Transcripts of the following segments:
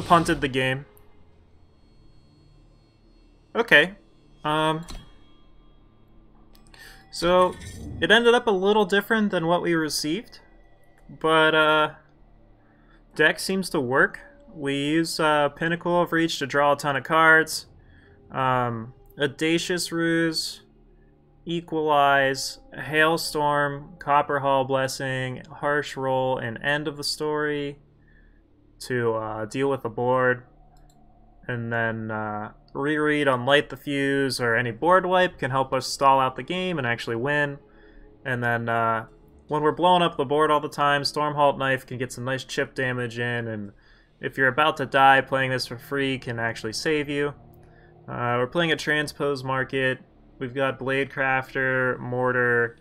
punted the game. Okay. Um. So, it ended up a little different than what we received, but, uh, deck seems to work. We use uh, Pinnacle of Reach to draw a ton of cards. Um, Audacious Ruse, Equalize, Hailstorm, Copperhall Blessing, Harsh Rule, and End of the Story to uh, deal with the board. And then uh, reread on Light the Fuse or any board wipe can help us stall out the game and actually win. And then uh, when we're blowing up the board all the time, Stormhalt Knife can get some nice chip damage in, and if you're about to die, playing this for free can actually save you. Uh, we're playing a transpose market. We've got Blade Crafter, Mortar.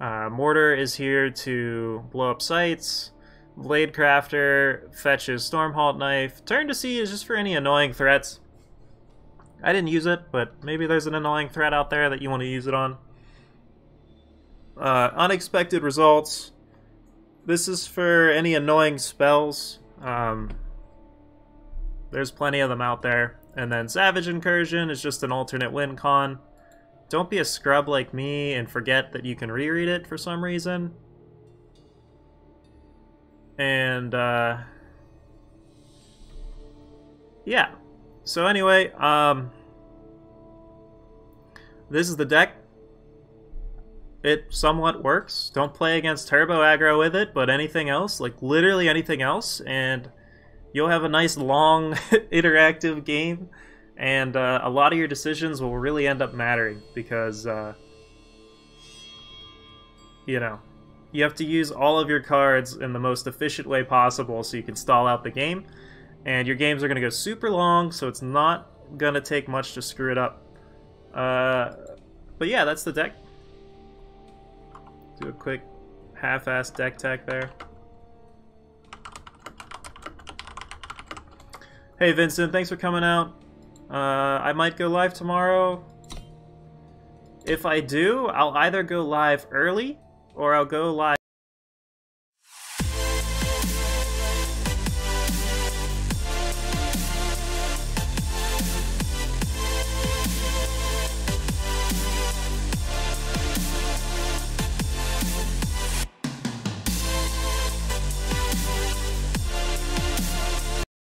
Uh, Mortar is here to blow up sites. Blade Crafter fetches Stormhalt Knife. Turn to see is just for any annoying threats. I didn't use it, but maybe there's an annoying threat out there that you want to use it on. Uh, unexpected results. This is for any annoying spells. Um, there's plenty of them out there. And then Savage Incursion is just an alternate win con. Don't be a scrub like me and forget that you can reread it for some reason. And, uh... Yeah. So anyway, um... This is the deck. It somewhat works. Don't play against Turbo Aggro with it, but anything else, like literally anything else, and you'll have a nice long interactive game and uh, a lot of your decisions will really end up mattering because uh, you know you have to use all of your cards in the most efficient way possible so you can stall out the game and your games are going to go super long so it's not going to take much to screw it up uh, but yeah that's the deck do a quick half-ass deck tech there Hey Vincent, thanks for coming out. Uh, I might go live tomorrow. If I do, I'll either go live early or I'll go live